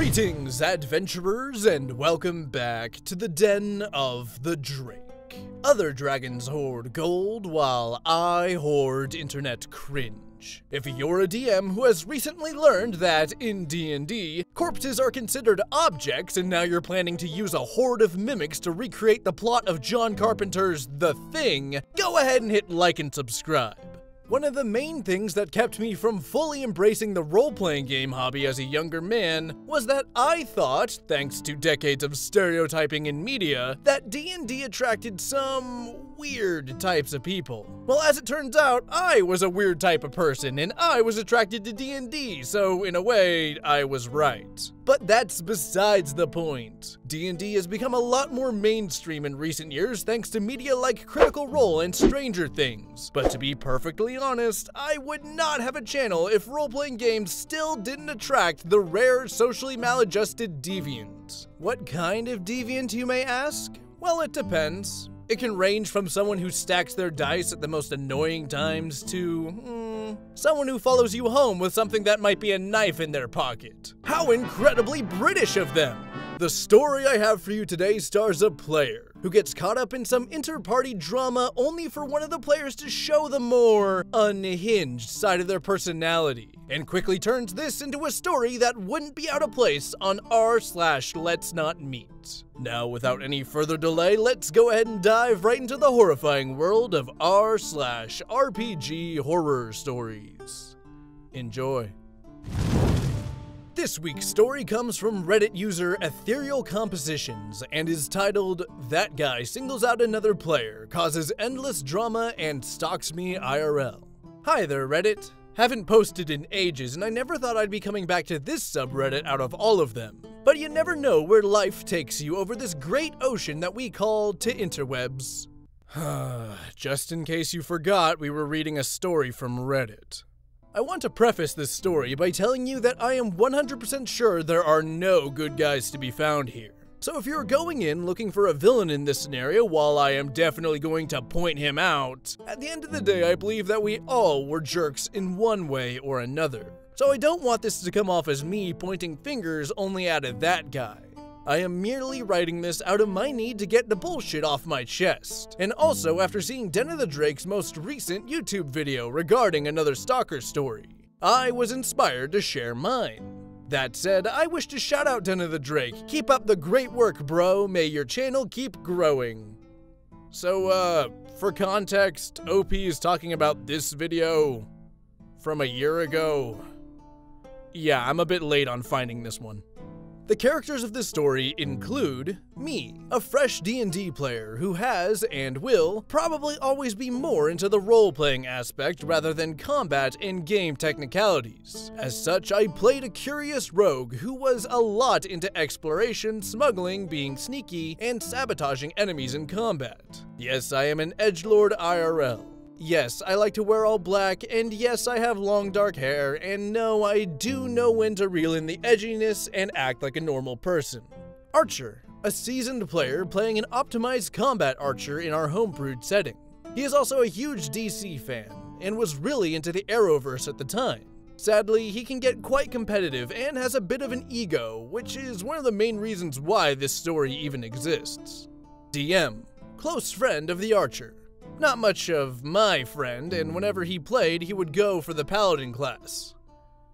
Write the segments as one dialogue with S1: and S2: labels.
S1: Greetings, adventurers, and welcome back to the Den of the Drake. Other dragons hoard gold, while I hoard internet cringe. If you're a DM who has recently learned that in D&D, corpses are considered objects and now you're planning to use a horde of mimics to recreate the plot of John Carpenter's The Thing, go ahead and hit like and subscribe. One of the main things that kept me from fully embracing the role-playing game hobby as a younger man was that I thought, thanks to decades of stereotyping in media, that D&D attracted some weird types of people. Well, as it turns out, I was a weird type of person and I was attracted to D&D, so in a way, I was right. But that's besides the point. D&D has become a lot more mainstream in recent years thanks to media like Critical Role and Stranger Things. But to be perfectly honest, I would not have a channel if role-playing games still didn't attract the rare socially maladjusted deviant. What kind of deviant, you may ask? Well, it depends. It can range from someone who stacks their dice at the most annoying times to, hmm, someone who follows you home with something that might be a knife in their pocket. How incredibly British of them! The story I have for you today stars a player who gets caught up in some inter-party drama only for one of the players to show the more unhinged side of their personality, and quickly turns this into a story that wouldn't be out of place on r slash let's not meet. Now, without any further delay, let's go ahead and dive right into the horrifying world of r slash RPG horror stories. Enjoy. This week's story comes from Reddit user Ethereal Compositions and is titled That Guy Singles Out Another Player, Causes Endless Drama, and Stalks Me IRL. Hi there, Reddit. Haven't posted in ages, and I never thought I'd be coming back to this subreddit out of all of them. But you never know where life takes you over this great ocean that we call to interwebs. Just in case you forgot, we were reading a story from Reddit. I want to preface this story by telling you that I am 100% sure there are no good guys to be found here. So if you're going in looking for a villain in this scenario, while I am definitely going to point him out, at the end of the day I believe that we all were jerks in one way or another. So I don't want this to come off as me pointing fingers only at that guy. I am merely writing this out of my need to get the bullshit off my chest. And also after seeing Den of the Drake's most recent YouTube video regarding another stalker story. I was inspired to share mine. That said, I wish to shout out Den of the Drake. Keep up the great work, bro. May your channel keep growing. So, uh, for context, OP is talking about this video from a year ago. Yeah, I'm a bit late on finding this one. The characters of this story include me, a fresh D&D player who has and will probably always be more into the role-playing aspect rather than combat and game technicalities. As such, I played a curious rogue who was a lot into exploration, smuggling, being sneaky, and sabotaging enemies in combat. Yes, I am an edgelord IRL. Yes, I like to wear all black, and yes, I have long dark hair, and no, I do know when to reel in the edginess and act like a normal person. Archer, a seasoned player playing an optimized combat archer in our homebrewed setting. He is also a huge DC fan, and was really into the Arrowverse at the time. Sadly, he can get quite competitive and has a bit of an ego, which is one of the main reasons why this story even exists. DM, close friend of the Archer. Not much of my friend, and whenever he played, he would go for the Paladin class.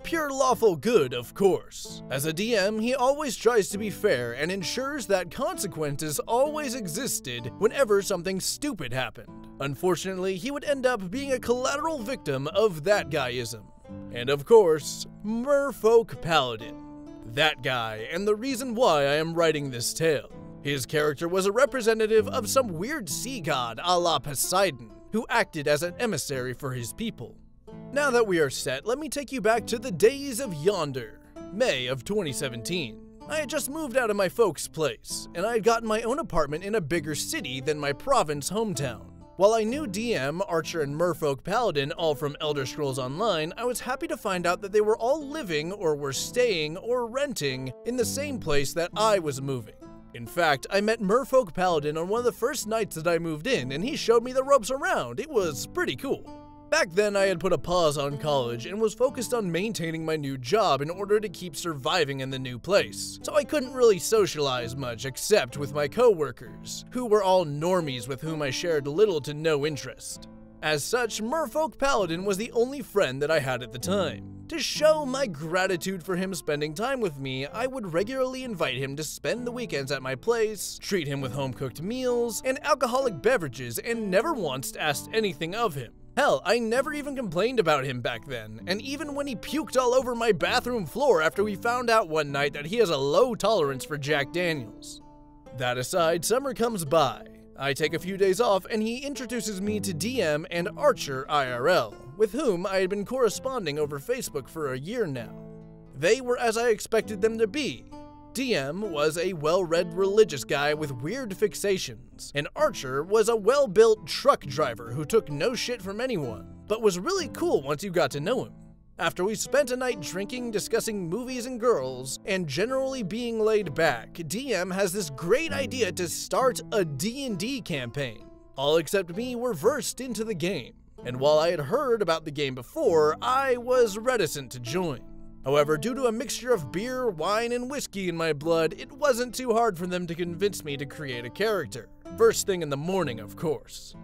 S1: Pure lawful good, of course. As a DM, he always tries to be fair and ensures that consequences always existed whenever something stupid happened. Unfortunately, he would end up being a collateral victim of that guyism. And of course, Merfolk Paladin. That guy, and the reason why I am writing this tale. His character was a representative of some weird sea god a la Poseidon, who acted as an emissary for his people. Now that we are set, let me take you back to the days of Yonder, May of 2017. I had just moved out of my folks' place, and I had gotten my own apartment in a bigger city than my province hometown. While I knew DM, Archer, and Merfolk Paladin all from Elder Scrolls Online, I was happy to find out that they were all living or were staying or renting in the same place that I was moving. In fact, I met Merfolk Paladin on one of the first nights that I moved in, and he showed me the ropes around. It was pretty cool. Back then, I had put a pause on college and was focused on maintaining my new job in order to keep surviving in the new place, so I couldn't really socialize much except with my coworkers, who were all normies with whom I shared little to no interest. As such, Merfolk Paladin was the only friend that I had at the time. To show my gratitude for him spending time with me, I would regularly invite him to spend the weekends at my place, treat him with home cooked meals, and alcoholic beverages, and never once asked anything of him. Hell, I never even complained about him back then, and even when he puked all over my bathroom floor after we found out one night that he has a low tolerance for Jack Daniels. That aside, summer comes by, I take a few days off and he introduces me to DM and Archer IRL, with whom I had been corresponding over Facebook for a year now. They were as I expected them to be. DM was a well read religious guy with weird fixations, and Archer was a well built truck driver who took no shit from anyone, but was really cool once you got to know him. After we spent a night drinking, discussing movies and girls, and generally being laid back, DM has this great idea to start a D&D campaign. All except me were versed into the game, and while I had heard about the game before, I was reticent to join. However, due to a mixture of beer, wine, and whiskey in my blood, it wasn't too hard for them to convince me to create a character. First thing in the morning, of course.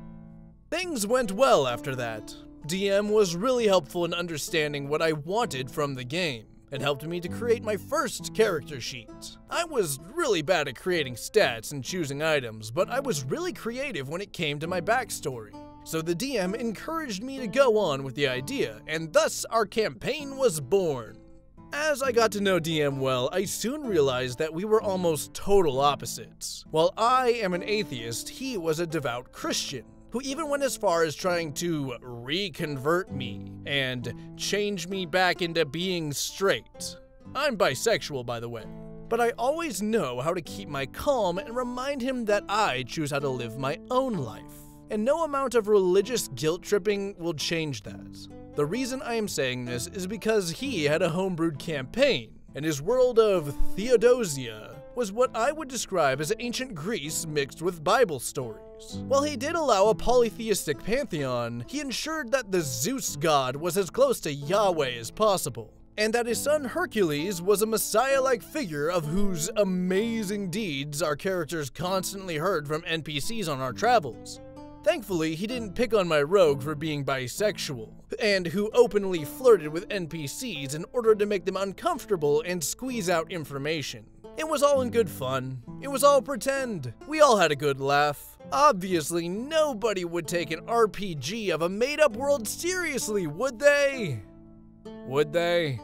S1: Things went well after that. DM was really helpful in understanding what I wanted from the game and helped me to create my first character sheet. I was really bad at creating stats and choosing items, but I was really creative when it came to my backstory. So the DM encouraged me to go on with the idea, and thus our campaign was born. As I got to know DM well, I soon realized that we were almost total opposites. While I am an atheist, he was a devout Christian who even went as far as trying to reconvert me and change me back into being straight. I'm bisexual, by the way. But I always know how to keep my calm and remind him that I choose how to live my own life. And no amount of religious guilt tripping will change that. The reason I am saying this is because he had a homebrewed campaign, and his world of Theodosia was what I would describe as ancient Greece mixed with Bible stories. While he did allow a polytheistic pantheon, he ensured that the Zeus god was as close to Yahweh as possible, and that his son Hercules was a messiah-like figure of whose amazing deeds our characters constantly heard from NPCs on our travels. Thankfully, he didn't pick on my rogue for being bisexual, and who openly flirted with NPCs in order to make them uncomfortable and squeeze out information. It was all in good fun. It was all pretend. We all had a good laugh. Obviously, nobody would take an RPG of a made-up world seriously, would they? Would they?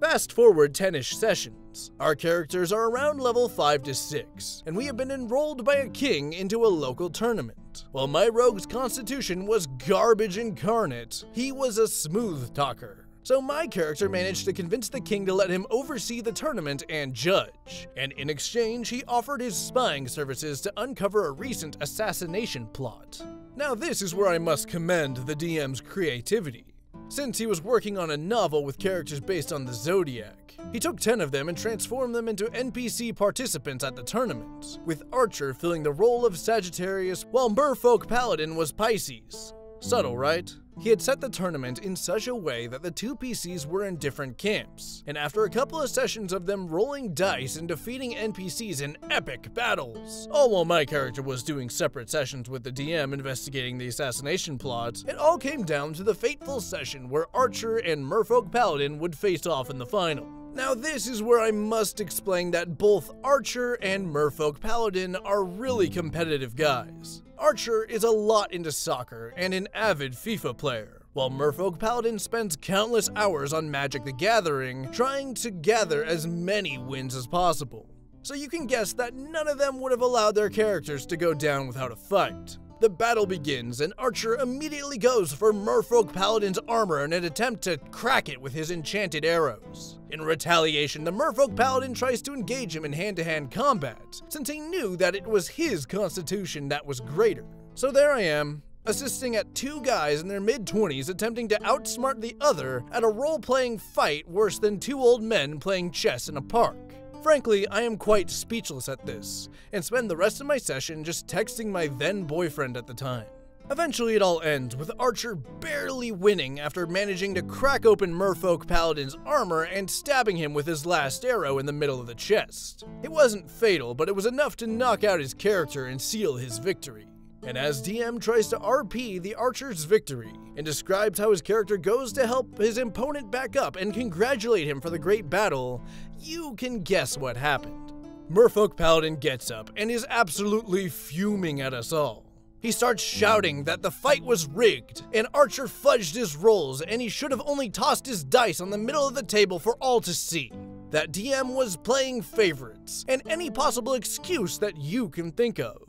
S1: Fast forward 10-ish sessions. Our characters are around level 5 to 6, and we have been enrolled by a king into a local tournament. While my rogue's constitution was garbage incarnate, he was a smooth talker. So my character managed to convince the king to let him oversee the tournament and judge, and in exchange he offered his spying services to uncover a recent assassination plot. Now this is where I must commend the DM's creativity. Since he was working on a novel with characters based on the Zodiac, he took 10 of them and transformed them into NPC participants at the tournament, with Archer filling the role of Sagittarius while Merfolk Paladin was Pisces. Subtle, right? He had set the tournament in such a way that the two PCs were in different camps, and after a couple of sessions of them rolling dice and defeating NPCs in epic battles, all while my character was doing separate sessions with the DM investigating the assassination plot, it all came down to the fateful session where Archer and Merfolk Paladin would face off in the final. Now this is where I must explain that both Archer and Merfolk Paladin are really competitive guys. Archer is a lot into soccer and an avid FIFA player, while Merfolk Paladin spends countless hours on Magic the Gathering trying to gather as many wins as possible. So you can guess that none of them would have allowed their characters to go down without a fight. The battle begins, and Archer immediately goes for Merfolk Paladin's armor in an attempt to crack it with his enchanted arrows. In retaliation, the Merfolk Paladin tries to engage him in hand-to-hand -hand combat, since he knew that it was his constitution that was greater. So there I am, assisting at two guys in their mid-20s attempting to outsmart the other at a role-playing fight worse than two old men playing chess in a park. Frankly, I am quite speechless at this, and spend the rest of my session just texting my then boyfriend at the time. Eventually, it all ends with Archer barely winning after managing to crack open Merfolk Paladin's armor and stabbing him with his last arrow in the middle of the chest. It wasn't fatal, but it was enough to knock out his character and seal his victory. And as DM tries to RP the Archer's victory and describes how his character goes to help his opponent back up and congratulate him for the great battle, you can guess what happened. Merfolk Paladin gets up and is absolutely fuming at us all. He starts shouting that the fight was rigged, and Archer fudged his rolls, and he should have only tossed his dice on the middle of the table for all to see. That DM was playing favorites, and any possible excuse that you can think of.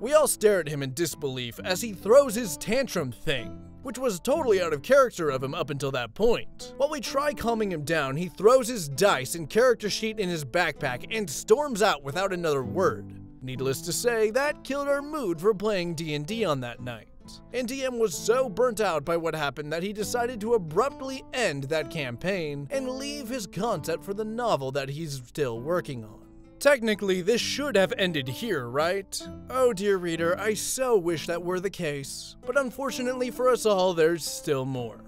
S1: We all stare at him in disbelief as he throws his tantrum thing, which was totally out of character of him up until that point. While we try calming him down, he throws his dice and character sheet in his backpack and storms out without another word. Needless to say, that killed our mood for playing D&D on that night. And DM was so burnt out by what happened that he decided to abruptly end that campaign and leave his concept for the novel that he's still working on. Technically, this should have ended here, right? Oh dear reader, I so wish that were the case. But unfortunately for us all, there's still more.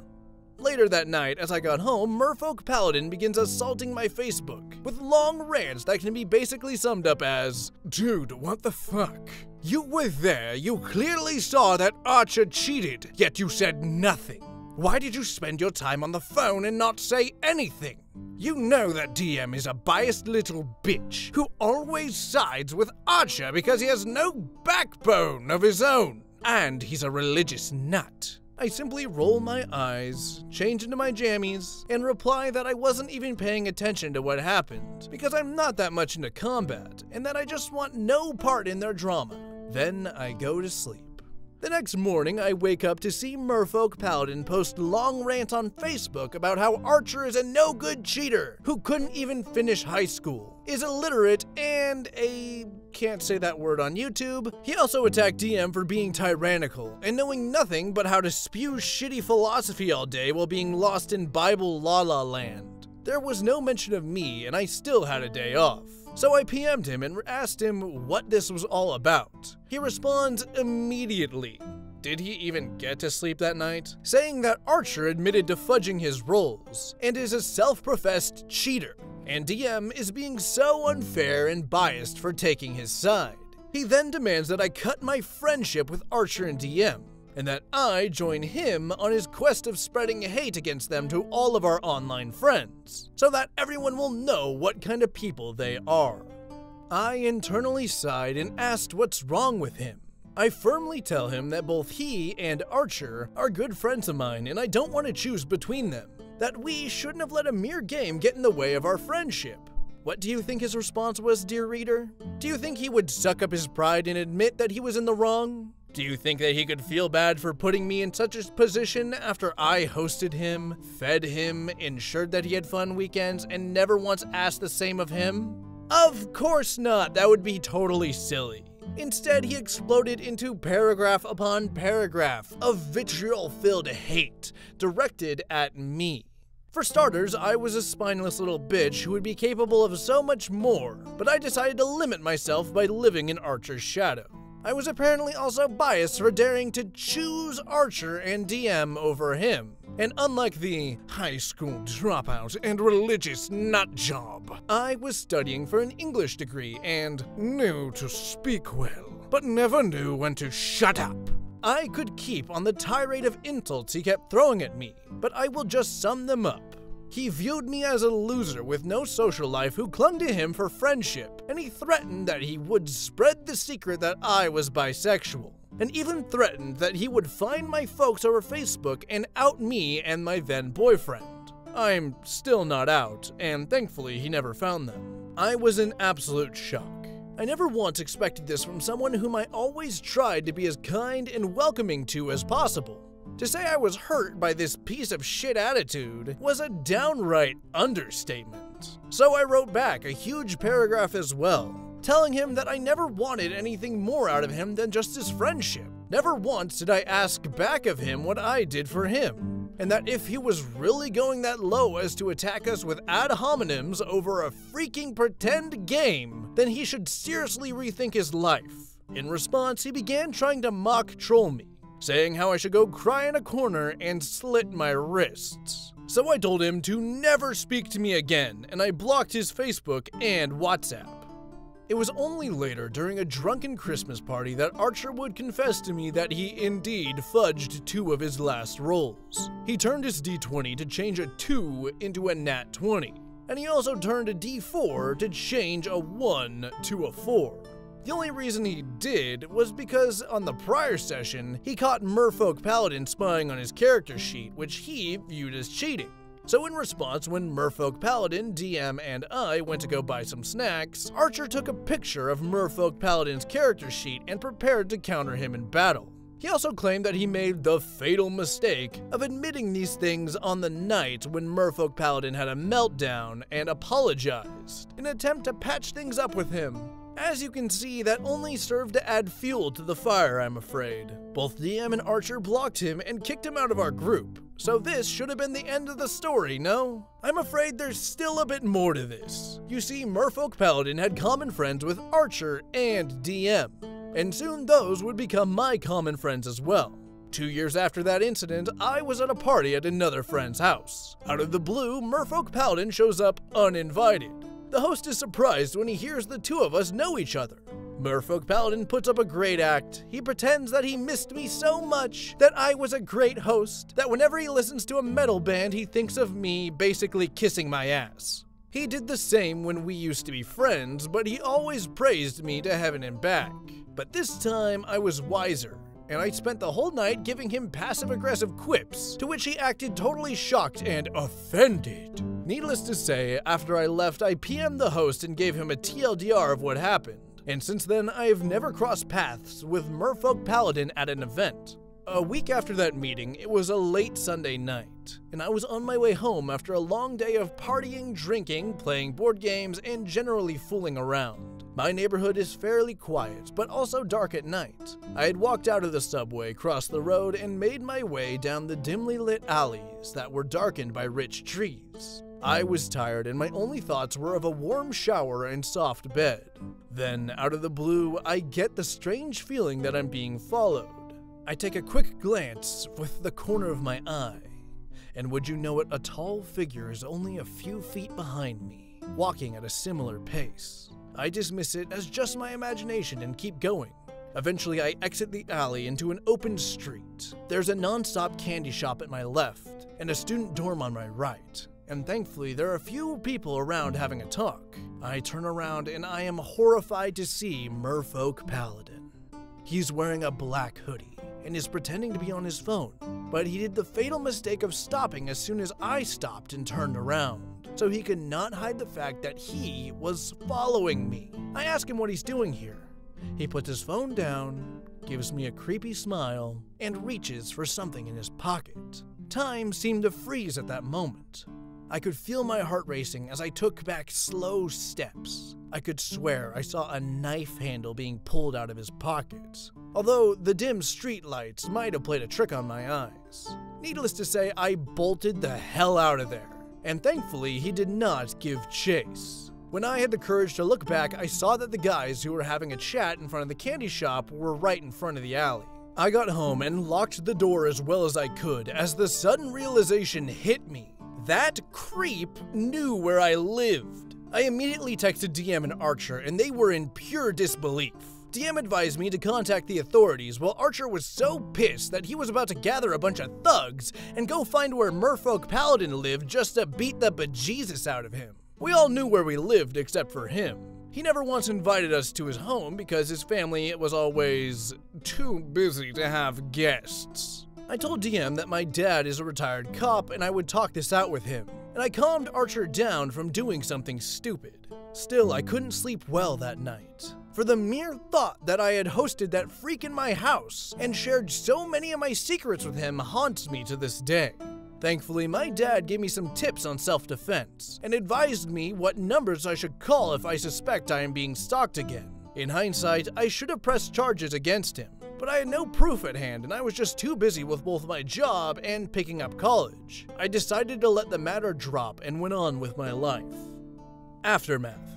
S1: Later that night, as I got home, Merfolk Paladin begins assaulting my Facebook with long rants that can be basically summed up as Dude, what the fuck? You were there, you clearly saw that Archer cheated, yet you said nothing. Why did you spend your time on the phone and not say anything? You know that DM is a biased little bitch who always sides with Archer because he has no backbone of his own, and he's a religious nut. I simply roll my eyes, change into my jammies, and reply that I wasn't even paying attention to what happened, because I'm not that much into combat, and that I just want no part in their drama. Then I go to sleep. The next morning, I wake up to see Merfolk Paladin post long rant on Facebook about how Archer is a no good cheater who couldn't even finish high school, is illiterate, and a. can't say that word on YouTube. He also attacked DM for being tyrannical and knowing nothing but how to spew shitty philosophy all day while being lost in Bible la la land. There was no mention of me, and I still had a day off. So I PM'd him and asked him what this was all about. He responds immediately. Did he even get to sleep that night? Saying that Archer admitted to fudging his rolls and is a self professed cheater, and DM is being so unfair and biased for taking his side. He then demands that I cut my friendship with Archer and DM, and that I join him on his quest of spreading hate against them to all of our online friends, so that everyone will know what kind of people they are. I internally sighed and asked what's wrong with him. I firmly tell him that both he and Archer are good friends of mine and I don't want to choose between them, that we shouldn't have let a mere game get in the way of our friendship. What do you think his response was, dear reader? Do you think he would suck up his pride and admit that he was in the wrong? Do you think that he could feel bad for putting me in such a position after I hosted him, fed him, ensured that he had fun weekends, and never once asked the same of him? Of course not, that would be totally silly. Instead, he exploded into paragraph upon paragraph of vitriol filled hate directed at me. For starters, I was a spineless little bitch who would be capable of so much more, but I decided to limit myself by living in Archer's shadow. I was apparently also biased for daring to choose Archer and DM over him. And unlike the high school dropout and religious nut job, I was studying for an English degree and knew to speak well, but never knew when to shut up. I could keep on the tirade of insults he kept throwing at me, but I will just sum them up. He viewed me as a loser with no social life who clung to him for friendship, and he threatened that he would spread the secret that I was bisexual, and even threatened that he would find my folks over Facebook and out me and my then boyfriend. I'm still not out, and thankfully he never found them. I was in absolute shock. I never once expected this from someone whom I always tried to be as kind and welcoming to as possible. To say I was hurt by this piece of shit attitude was a downright understatement. So I wrote back a huge paragraph as well, telling him that I never wanted anything more out of him than just his friendship. Never once did I ask back of him what I did for him, and that if he was really going that low as to attack us with ad hominems over a freaking pretend game, then he should seriously rethink his life. In response, he began trying to mock troll me, saying how I should go cry in a corner and slit my wrists. So I told him to never speak to me again, and I blocked his Facebook and WhatsApp. It was only later, during a drunken Christmas party, that Archer would confess to me that he indeed fudged two of his last rolls. He turned his d20 to change a 2 into a nat 20, and he also turned a d4 to change a 1 to a 4. The only reason he did was because on the prior session, he caught Merfolk Paladin spying on his character sheet, which he viewed as cheating. So in response, when Merfolk Paladin, DM, and I went to go buy some snacks, Archer took a picture of Merfolk Paladin's character sheet and prepared to counter him in battle. He also claimed that he made the fatal mistake of admitting these things on the night when Merfolk Paladin had a meltdown and apologized, in an attempt to patch things up with him. As you can see, that only served to add fuel to the fire, I'm afraid. Both DM and Archer blocked him and kicked him out of our group, so this should have been the end of the story, no? I'm afraid there's still a bit more to this. You see, Merfolk Paladin had common friends with Archer and DM, and soon those would become my common friends as well. Two years after that incident, I was at a party at another friend's house. Out of the blue, Merfolk Paladin shows up uninvited. The host is surprised when he hears the two of us know each other. Merfolk Paladin puts up a great act. He pretends that he missed me so much that I was a great host that whenever he listens to a metal band, he thinks of me basically kissing my ass. He did the same when we used to be friends, but he always praised me to heaven and back. But this time I was wiser and I spent the whole night giving him passive aggressive quips, to which he acted totally shocked and offended. Needless to say, after I left, I PM'd the host and gave him a TLDR of what happened. And since then, I have never crossed paths with Merfolk Paladin at an event. A week after that meeting, it was a late Sunday night, and I was on my way home after a long day of partying, drinking, playing board games, and generally fooling around. My neighborhood is fairly quiet, but also dark at night. I had walked out of the subway, crossed the road, and made my way down the dimly lit alleys that were darkened by rich trees. I was tired, and my only thoughts were of a warm shower and soft bed. Then, out of the blue, I get the strange feeling that I'm being followed. I take a quick glance with the corner of my eye, and would you know it, a tall figure is only a few feet behind me, walking at a similar pace. I dismiss it as just my imagination and keep going. Eventually, I exit the alley into an open street. There's a non-stop candy shop at my left, and a student dorm on my right. And thankfully, there are a few people around having a talk. I turn around and I am horrified to see Merfolk Paladin. He's wearing a black hoodie and is pretending to be on his phone. But he did the fatal mistake of stopping as soon as I stopped and turned around, so he could not hide the fact that he was following me. I ask him what he's doing here. He puts his phone down, gives me a creepy smile, and reaches for something in his pocket. Time seemed to freeze at that moment. I could feel my heart racing as I took back slow steps. I could swear I saw a knife handle being pulled out of his pocket, although the dim street lights might have played a trick on my eyes. Needless to say, I bolted the hell out of there, and thankfully he did not give chase. When I had the courage to look back, I saw that the guys who were having a chat in front of the candy shop were right in front of the alley. I got home and locked the door as well as I could as the sudden realization hit me that creep knew where I lived. I immediately texted DM and Archer, and they were in pure disbelief. DM advised me to contact the authorities, while Archer was so pissed that he was about to gather a bunch of thugs and go find where Merfolk Paladin lived just to beat the bejesus out of him. We all knew where we lived except for him. He never once invited us to his home because his family was always too busy to have guests. I told DM that my dad is a retired cop and I would talk this out with him, and I calmed Archer down from doing something stupid. Still, I couldn't sleep well that night. For the mere thought that I had hosted that freak in my house and shared so many of my secrets with him haunts me to this day. Thankfully, my dad gave me some tips on self defense and advised me what numbers I should call if I suspect I am being stalked again. In hindsight, I should have pressed charges against him, but I had no proof at hand and I was just too busy with both my job and picking up college. I decided to let the matter drop and went on with my life. Aftermath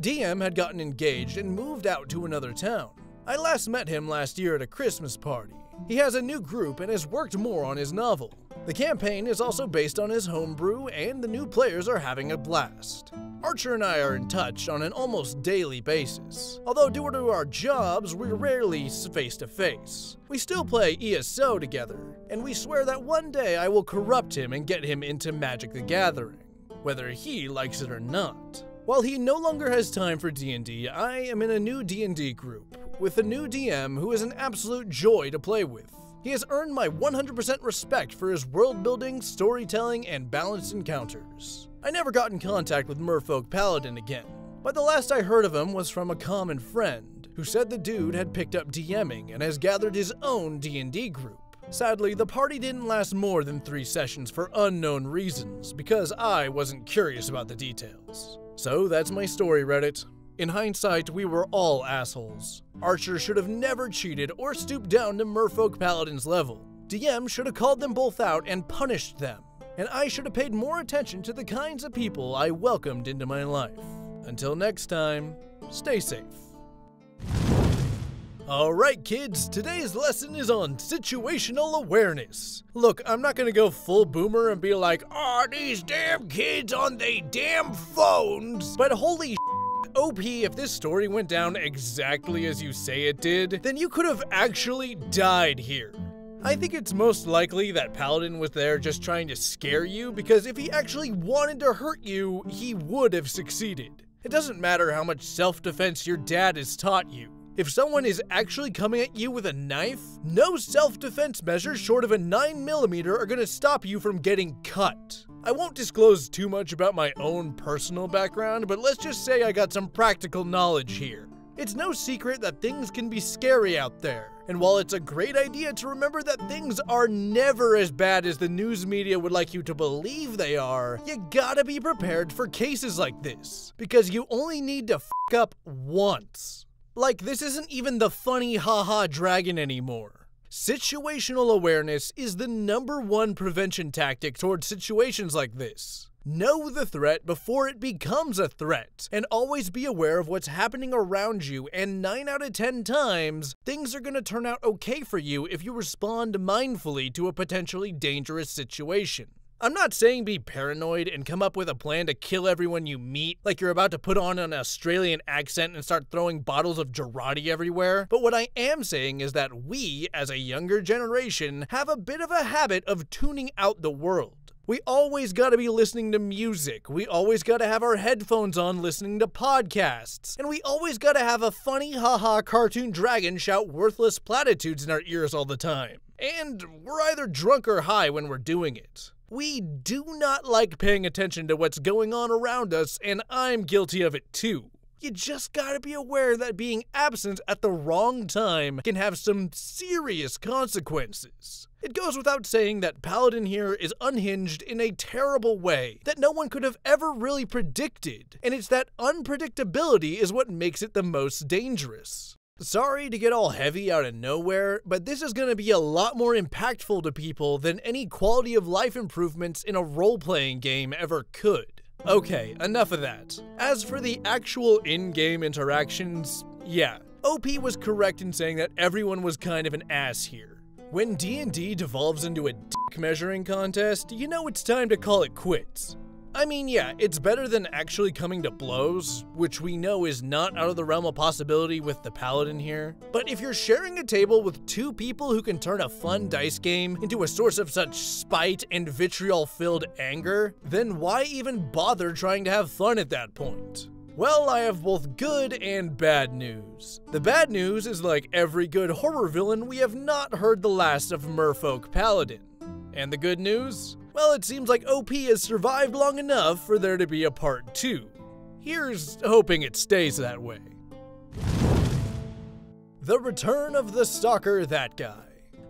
S1: DM had gotten engaged and moved out to another town. I last met him last year at a Christmas party. He has a new group and has worked more on his novel. The campaign is also based on his homebrew, and the new players are having a blast. Archer and I are in touch on an almost daily basis. Although due to our jobs, we're rarely face to face. We still play ESO together, and we swear that one day I will corrupt him and get him into Magic the Gathering, whether he likes it or not. While he no longer has time for D&D, I am in a new D&D group with a new DM who is an absolute joy to play with. He has earned my 100% respect for his world building, storytelling, and balanced encounters. I never got in contact with Merfolk Paladin again, but the last I heard of him was from a common friend who said the dude had picked up DMing and has gathered his own D&D group. Sadly, the party didn't last more than three sessions for unknown reasons because I wasn't curious about the details. So that's my story, Reddit. In hindsight, we were all assholes. Archer should have never cheated or stooped down to Merfolk Paladin's level. DM should have called them both out and punished them. And I should have paid more attention to the kinds of people I welcomed into my life. Until next time, stay safe. Alright kids, today's lesson is on situational awareness. Look, I'm not gonna go full boomer and be like, oh, these damn kids on they damn phones, but holy OP, if this story went down exactly as you say it did, then you could have actually died here. I think it's most likely that Paladin was there just trying to scare you, because if he actually wanted to hurt you, he would have succeeded. It doesn't matter how much self-defense your dad has taught you. If someone is actually coming at you with a knife, no self-defense measures short of a 9mm are gonna stop you from getting cut. I won't disclose too much about my own personal background, but let's just say I got some practical knowledge here. It's no secret that things can be scary out there, and while it's a great idea to remember that things are never as bad as the news media would like you to believe they are, you gotta be prepared for cases like this, because you only need to f up once. Like, this isn't even the funny haha dragon anymore. Situational awareness is the number one prevention tactic towards situations like this. Know the threat before it becomes a threat, and always be aware of what's happening around you, and 9 out of 10 times, things are gonna turn out okay for you if you respond mindfully to a potentially dangerous situation. I'm not saying be paranoid and come up with a plan to kill everyone you meet, like you're about to put on an Australian accent and start throwing bottles of Girardi everywhere, but what I am saying is that we, as a younger generation, have a bit of a habit of tuning out the world. We always gotta be listening to music, we always gotta have our headphones on listening to podcasts, and we always gotta have a funny haha cartoon dragon shout worthless platitudes in our ears all the time. And we're either drunk or high when we're doing it. We do not like paying attention to what's going on around us, and I'm guilty of it too. You just gotta be aware that being absent at the wrong time can have some serious consequences. It goes without saying that Paladin here is unhinged in a terrible way that no one could have ever really predicted, and it's that unpredictability is what makes it the most dangerous. Sorry to get all heavy out of nowhere, but this is going to be a lot more impactful to people than any quality of life improvements in a role playing game ever could. Okay, enough of that. As for the actual in game interactions, yeah, OP was correct in saying that everyone was kind of an ass here. When D&D devolves into a dick measuring contest, you know it's time to call it quits. I mean, yeah, it's better than actually coming to blows, which we know is not out of the realm of possibility with the Paladin here. But if you're sharing a table with two people who can turn a fun dice game into a source of such spite and vitriol-filled anger, then why even bother trying to have fun at that point? Well, I have both good and bad news. The bad news is like every good horror villain, we have not heard the last of Merfolk Paladin. And the good news? Well, it seems like OP has survived long enough for there to be a part 2. Here's hoping it stays that way. The Return of the Stalker That Guy.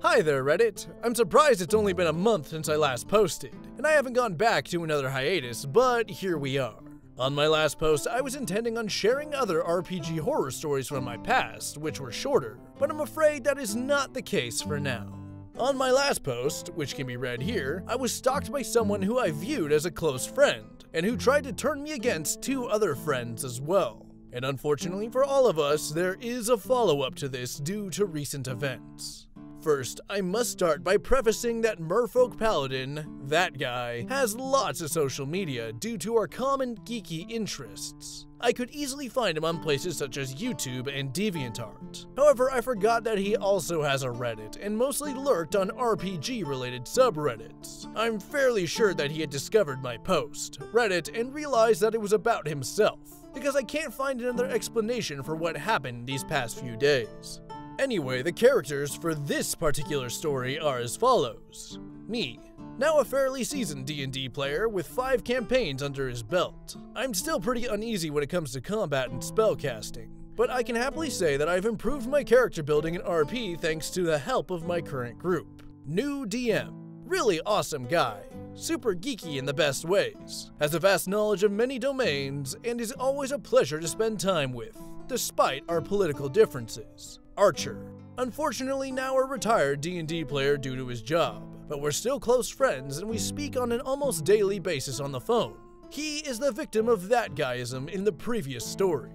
S1: Hi there, Reddit. I'm surprised it's only been a month since I last posted, and I haven't gone back to another hiatus, but here we are. On my last post, I was intending on sharing other RPG horror stories from my past, which were shorter, but I'm afraid that is not the case for now. On my last post, which can be read here, I was stalked by someone who I viewed as a close friend, and who tried to turn me against two other friends as well. And unfortunately for all of us, there is a follow-up to this due to recent events. First, I must start by prefacing that Merfolk Paladin, that guy, has lots of social media due to our common geeky interests. I could easily find him on places such as YouTube and DeviantArt. However, I forgot that he also has a Reddit and mostly lurked on RPG related subreddits. I'm fairly sure that he had discovered my post, Reddit, and realized that it was about himself, because I can't find another explanation for what happened these past few days. Anyway, the characters for this particular story are as follows. Me, now a fairly seasoned D&D player with 5 campaigns under his belt. I'm still pretty uneasy when it comes to combat and spellcasting, but I can happily say that I've improved my character building in RP thanks to the help of my current group. New DM, really awesome guy, super geeky in the best ways, has a vast knowledge of many domains, and is always a pleasure to spend time with, despite our political differences. Archer. Unfortunately now a retired D&D player due to his job, but we're still close friends and we speak on an almost daily basis on the phone. He is the victim of that guyism in the previous story.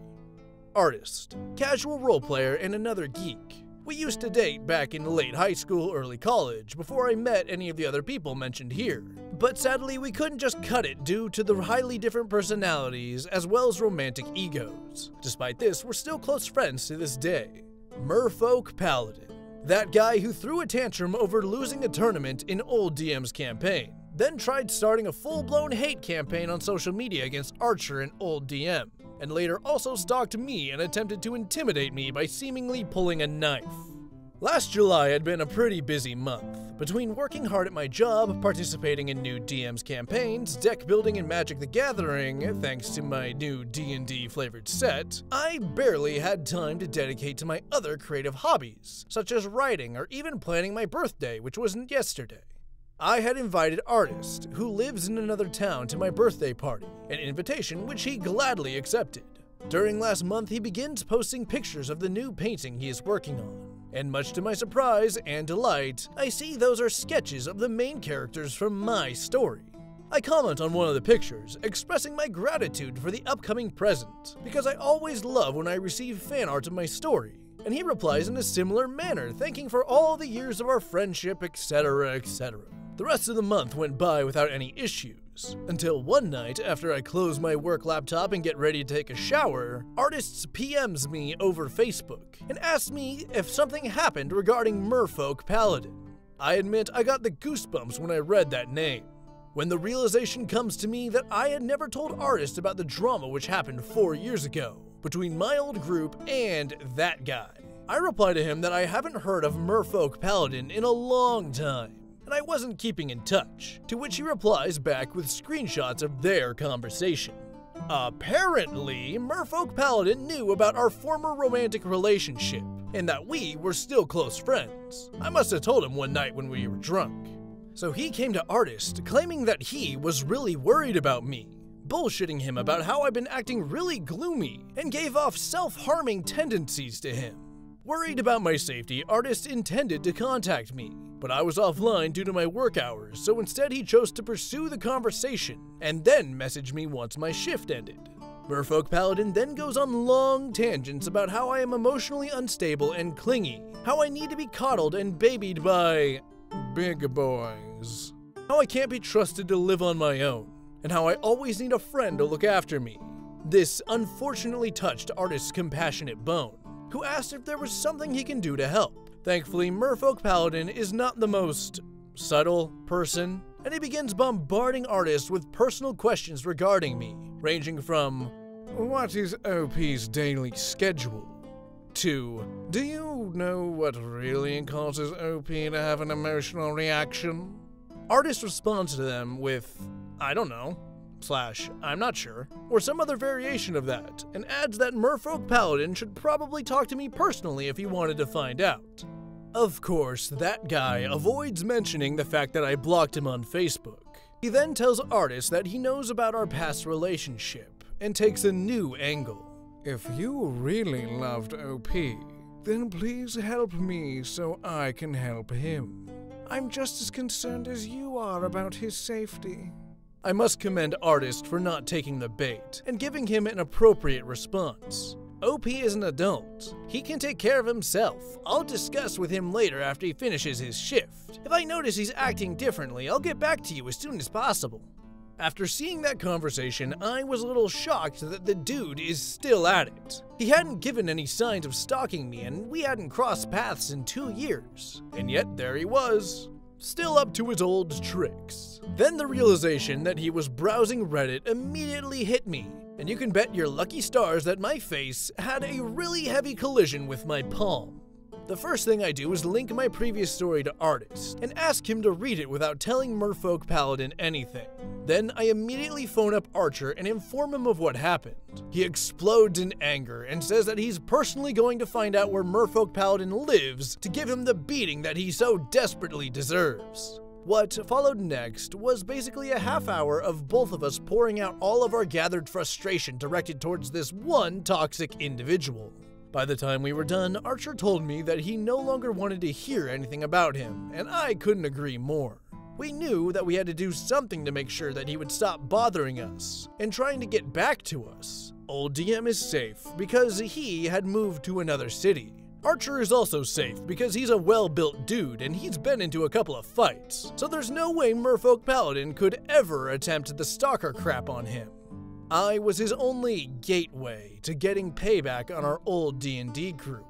S1: Artist, casual role player and another geek. We used to date back in late high school, early college, before I met any of the other people mentioned here. But sadly, we couldn't just cut it due to the highly different personalities as well as romantic egos. Despite this, we're still close friends to this day. Merfolk Paladin. That guy who threw a tantrum over losing a tournament in old DM's campaign, then tried starting a full-blown hate campaign on social media against Archer and old DM, and later also stalked me and attempted to intimidate me by seemingly pulling a knife. Last July had been a pretty busy month. Between working hard at my job, participating in new DM's campaigns, deck building in Magic the Gathering, thanks to my new D&D flavored set, I barely had time to dedicate to my other creative hobbies, such as writing or even planning my birthday, which wasn't yesterday. I had invited Artist, who lives in another town, to my birthday party, an invitation which he gladly accepted. During last month, he begins posting pictures of the new painting he is working on and much to my surprise and delight, I see those are sketches of the main characters from my story. I comment on one of the pictures, expressing my gratitude for the upcoming present, because I always love when I receive fan art of my story, and he replies in a similar manner, thanking for all the years of our friendship, etc., etc. The rest of the month went by without any until one night, after I close my work laptop and get ready to take a shower, Artists PMs me over Facebook and asks me if something happened regarding Merfolk Paladin. I admit I got the goosebumps when I read that name. When the realization comes to me that I had never told Artist about the drama which happened four years ago between my old group and that guy. I reply to him that I haven't heard of Merfolk Paladin in a long time and I wasn't keeping in touch, to which he replies back with screenshots of their conversation. Apparently, Merfolk Paladin knew about our former romantic relationship, and that we were still close friends. I must have told him one night when we were drunk. So he came to Artist, claiming that he was really worried about me, bullshitting him about how I've been acting really gloomy, and gave off self-harming tendencies to him. Worried about my safety, Artist intended to contact me, but I was offline due to my work hours, so instead he chose to pursue the conversation and then message me once my shift ended. Merfolk Paladin then goes on long tangents about how I am emotionally unstable and clingy, how I need to be coddled and babied by big boys, how I can't be trusted to live on my own, and how I always need a friend to look after me. This unfortunately touched Artist's compassionate bone, who asked if there was something he can do to help. Thankfully, Merfolk Paladin is not the most subtle person, and he begins bombarding artists with personal questions regarding me, ranging from, What is OP's daily schedule? to, Do you know what really causes OP to have an emotional reaction? Artist responds to them with, I don't know, slash I'm not sure, or some other variation of that, and adds that Merfolk Paladin should probably talk to me personally if he wanted to find out. Of course, that guy avoids mentioning the fact that I blocked him on Facebook. He then tells Artist that he knows about our past relationship, and takes a new angle. If you really loved OP, then please help me so I can help him. I'm just as concerned as you are about his safety. I must commend Artist for not taking the bait and giving him an appropriate response. OP is an adult. He can take care of himself. I'll discuss with him later after he finishes his shift. If I notice he's acting differently, I'll get back to you as soon as possible. After seeing that conversation, I was a little shocked that the dude is still at it. He hadn't given any signs of stalking me, and we hadn't crossed paths in two years. And yet, there he was, still up to his old tricks. Then the realization that he was browsing Reddit immediately hit me, and you can bet your lucky stars that my face had a really heavy collision with my palm. The first thing I do is link my previous story to Artist and ask him to read it without telling Merfolk Paladin anything. Then I immediately phone up Archer and inform him of what happened. He explodes in anger and says that he's personally going to find out where Merfolk Paladin lives to give him the beating that he so desperately deserves. What followed next was basically a half hour of both of us pouring out all of our gathered frustration directed towards this one toxic individual. By the time we were done, Archer told me that he no longer wanted to hear anything about him, and I couldn't agree more. We knew that we had to do something to make sure that he would stop bothering us and trying to get back to us. Old DM is safe because he had moved to another city. Archer is also safe because he's a well-built dude and he's been into a couple of fights, so there's no way Merfolk Paladin could ever attempt the stalker crap on him. I was his only gateway to getting payback on our old D&D group.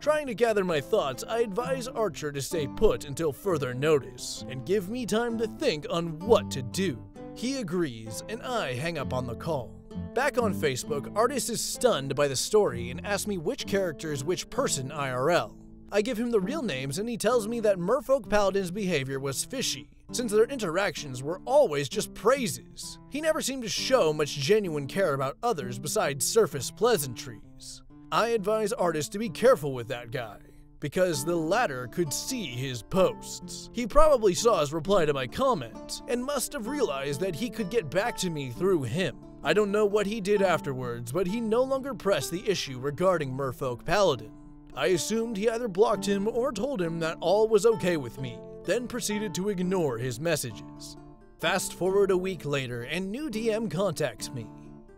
S1: Trying to gather my thoughts, I advise Archer to stay put until further notice, and give me time to think on what to do. He agrees, and I hang up on the call. Back on Facebook, Artist is stunned by the story and asks me which character is which person IRL. I give him the real names and he tells me that Merfolk Paladin's behavior was fishy, since their interactions were always just praises. He never seemed to show much genuine care about others besides surface pleasantries. I advise artists to be careful with that guy, because the latter could see his posts. He probably saw his reply to my comment, and must have realized that he could get back to me through him. I don't know what he did afterwards, but he no longer pressed the issue regarding Merfolk Paladin. I assumed he either blocked him or told him that all was okay with me, then proceeded to ignore his messages. Fast forward a week later, and new DM contacts me.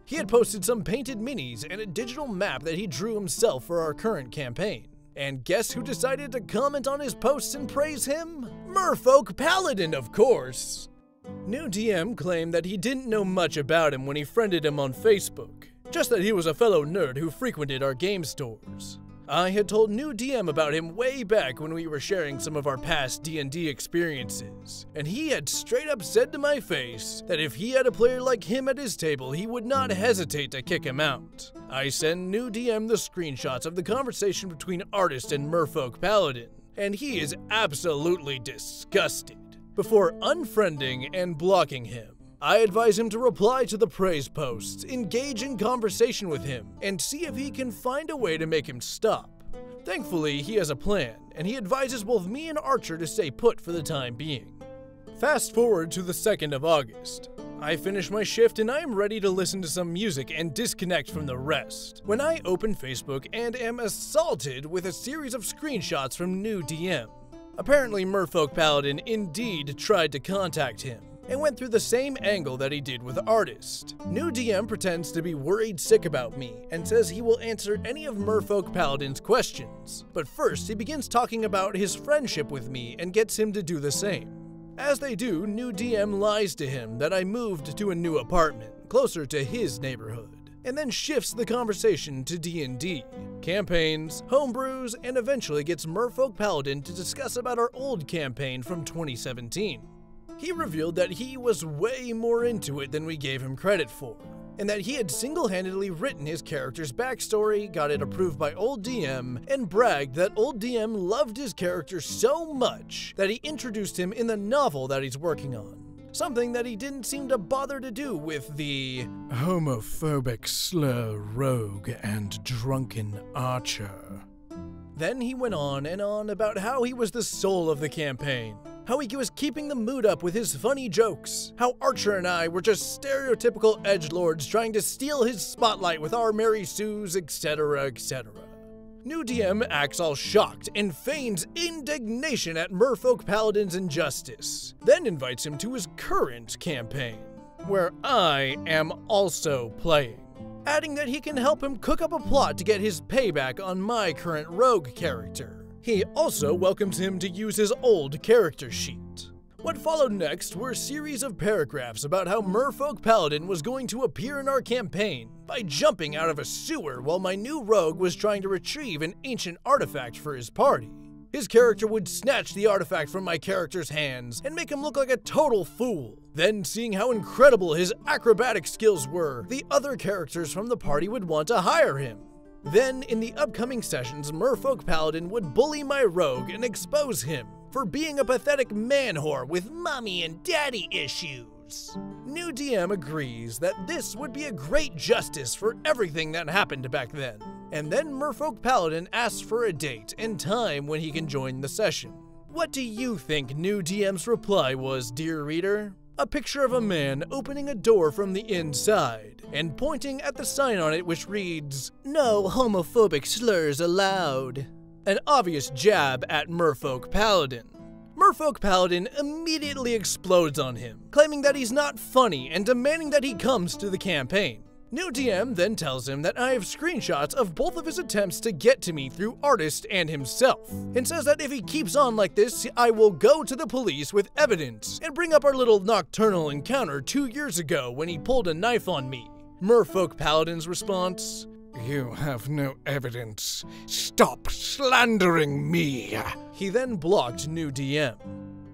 S1: He had posted some painted minis and a digital map that he drew himself for our current campaign. And guess who decided to comment on his posts and praise him? Merfolk Paladin, of course! New DM claimed that he didn't know much about him when he friended him on Facebook, just that he was a fellow nerd who frequented our game stores. I had told New DM about him way back when we were sharing some of our past D&D experiences, and he had straight up said to my face that if he had a player like him at his table, he would not hesitate to kick him out. I send New DM the screenshots of the conversation between Artist and Merfolk Paladin, and he is absolutely disgusted, before unfriending and blocking him. I advise him to reply to the praise posts, engage in conversation with him, and see if he can find a way to make him stop. Thankfully, he has a plan, and he advises both me and Archer to stay put for the time being. Fast forward to the 2nd of August. I finish my shift and I am ready to listen to some music and disconnect from the rest. When I open Facebook and am assaulted with a series of screenshots from new DM. Apparently Merfolk Paladin indeed tried to contact him and went through the same angle that he did with Artist. New DM pretends to be worried sick about me and says he will answer any of Merfolk Paladin's questions. But first, he begins talking about his friendship with me and gets him to do the same. As they do, New DM lies to him that I moved to a new apartment, closer to his neighborhood, and then shifts the conversation to D&D, campaigns, homebrews, and eventually gets Merfolk Paladin to discuss about our old campaign from 2017 he revealed that he was way more into it than we gave him credit for, and that he had single-handedly written his character's backstory, got it approved by Old DM, and bragged that Old DM loved his character so much that he introduced him in the novel that he's working on. Something that he didn't seem to bother to do with the homophobic slur rogue and drunken archer. Then he went on and on about how he was the soul of the campaign, how he was keeping the mood up with his funny jokes, how Archer and I were just stereotypical edge lords trying to steal his spotlight with our Mary Sues, etc., etc. New DM acts all shocked and feigns indignation at Merfolk Paladin's injustice, then invites him to his current campaign, where I am also playing. adding that he can help him cook up a plot to get his payback on my current rogue character. He also welcomes him to use his old character sheet. What followed next were a series of paragraphs about how Merfolk Paladin was going to appear in our campaign by jumping out of a sewer while my new rogue was trying to retrieve an ancient artifact for his party. His character would snatch the artifact from my character's hands and make him look like a total fool. Then, seeing how incredible his acrobatic skills were, the other characters from the party would want to hire him. Then, in the upcoming sessions, Merfolk Paladin would bully my rogue and expose him for being a pathetic man whore with mommy and daddy issues. New DM agrees that this would be a great justice for everything that happened back then. And then Merfolk Paladin asks for a date and time when he can join the session. What do you think New DM's reply was, dear reader? A picture of a man opening a door from the inside and pointing at the sign on it which reads, No homophobic slurs allowed. An obvious jab at Merfolk Paladin. Merfolk Paladin immediately explodes on him, claiming that he's not funny and demanding that he comes to the campaign. New DM then tells him that I have screenshots of both of his attempts to get to me through Artist and himself, and says that if he keeps on like this, I will go to the police with evidence and bring up our little nocturnal encounter two years ago when he pulled a knife on me. Merfolk Paladin's response
S2: You have no evidence. Stop slandering me.
S1: He then blocked New DM.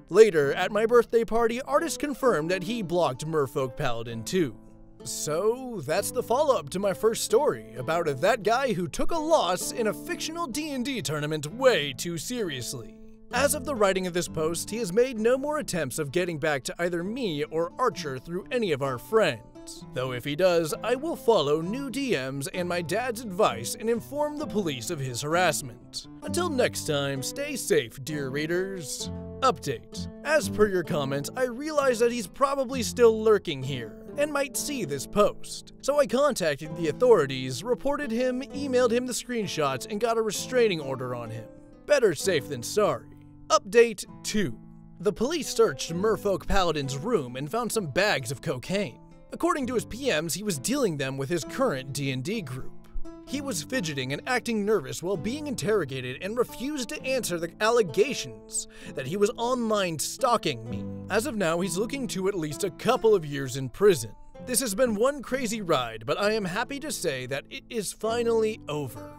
S1: Later, at my birthday party, Artist confirmed that he blocked Merfolk Paladin too. So, that's the follow-up to my first story about that guy who took a loss in a fictional D&D tournament way too seriously. As of the writing of this post, he has made no more attempts of getting back to either me or Archer through any of our friends. Though if he does, I will follow new DMs and my dad's advice and inform the police of his harassment. Until next time, stay safe, dear readers. Update. As per your comment, I realize that he's probably still lurking here and might see this post. So I contacted the authorities, reported him, emailed him the screenshots, and got a restraining order on him. Better safe than sorry. Update 2. The police searched Merfolk Paladin's room and found some bags of cocaine. According to his PMs, he was dealing them with his current D&D group. He was fidgeting and acting nervous while being interrogated and refused to answer the allegations that he was online stalking me. As of now, he's looking to at least a couple of years in prison. This has been one crazy ride, but I am happy to say that it is finally over.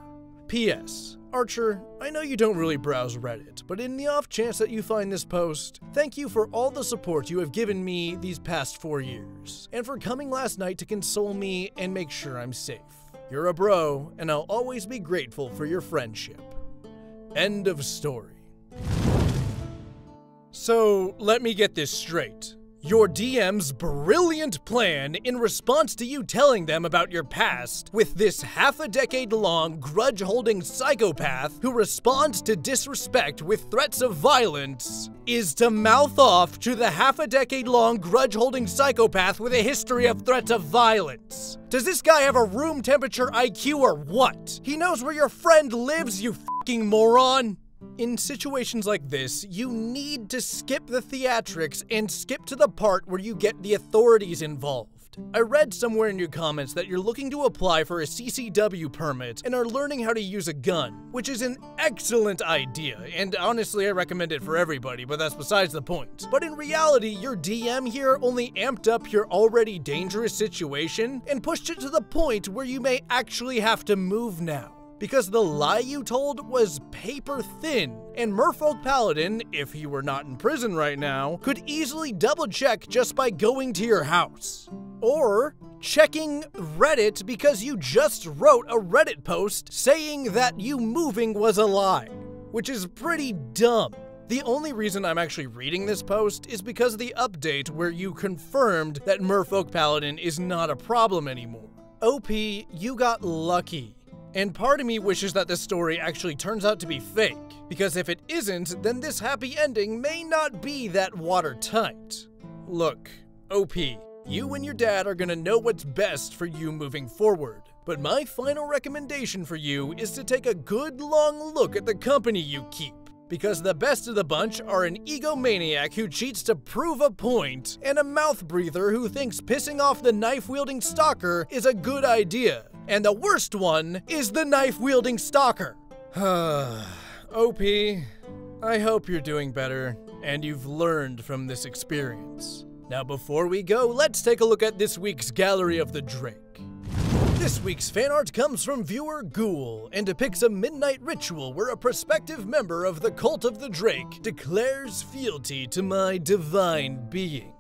S1: P.S. Archer, I know you don't really browse Reddit, but in the off chance that you find this post, thank you for all the support you have given me these past four years, and for coming last night to console me and make sure I'm safe. You're a bro, and I'll always be grateful for your friendship. End of story. So, let me get this straight. Your DM's brilliant plan in response to you telling them about your past with this half a decade long grudge holding psychopath who responds to disrespect with threats of violence is to mouth off to the half a decade long grudge holding psychopath with a history of threats of violence. Does this guy have a room temperature IQ or what? He knows where your friend lives, you fucking moron! In situations like this, you need to skip the theatrics and skip to the part where you get the authorities involved. I read somewhere in your comments that you're looking to apply for a CCW permit and are learning how to use a gun, which is an excellent idea, and honestly I recommend it for everybody, but that's besides the point. But in reality, your DM here only amped up your already dangerous situation and pushed it to the point where you may actually have to move now because the lie you told was paper thin, and Merfolk Paladin, if he were not in prison right now, could easily double check just by going to your house. Or checking Reddit because you just wrote a Reddit post saying that you moving was a lie, which is pretty dumb. The only reason I'm actually reading this post is because of the update where you confirmed that Merfolk Paladin is not a problem anymore. OP, you got lucky. And part of me wishes that this story actually turns out to be fake, because if it isn't, then this happy ending may not be that watertight. Look, OP, you and your dad are gonna know what's best for you moving forward. But my final recommendation for you is to take a good long look at the company you keep. because the best of the bunch are an egomaniac who cheats to prove a point, and a mouth breather who thinks pissing off the knife wielding stalker is a good idea. And the worst one is the knife wielding stalker. OP, I hope you're doing better and you've learned from this experience. Now, before we go, let's take a look at this week's Gallery of the Drake. This week's fan art comes from viewer Ghoul and depicts a midnight ritual where a prospective member of the Cult of the Drake declares fealty to my divine being.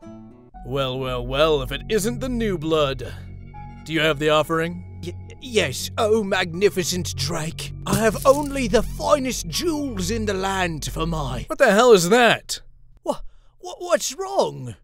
S1: Well, well, well, if it isn't the new blood. Do you have the offering?
S3: Yes, oh magnificent Drake. I have only the finest jewels in the land for my.
S1: What the hell is that?
S3: What? What's wrong?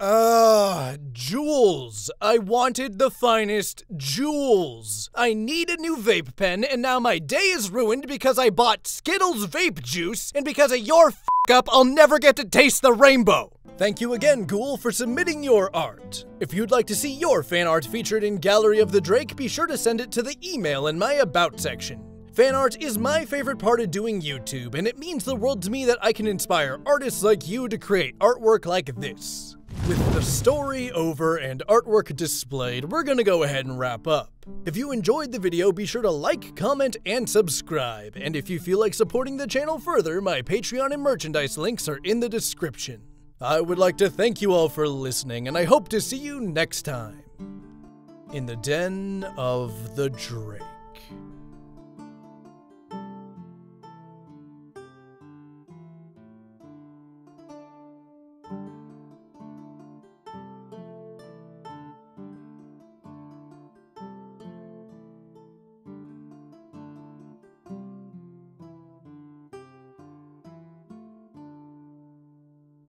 S1: Ah, jewels. I wanted the finest jewels. I need a new vape pen, and now my day is ruined because I bought Skittles vape juice, and because of your f up, I'll never get to taste the rainbow. Thank you again, Ghoul, for submitting your art. If you'd like to see your fan art featured in Gallery of the Drake, be sure to send it to the email in my About section. Fan art is my favorite part of doing YouTube, and it means the world to me that I can inspire artists like you to create artwork like this. With the story over and artwork displayed, we're gonna go ahead and wrap up. If you enjoyed the video, be sure to like, comment, and subscribe. And if you feel like supporting the channel further, my Patreon and merchandise links are in the description. I would like to thank you all for listening, and I hope to see you next time in the Den of the Drake.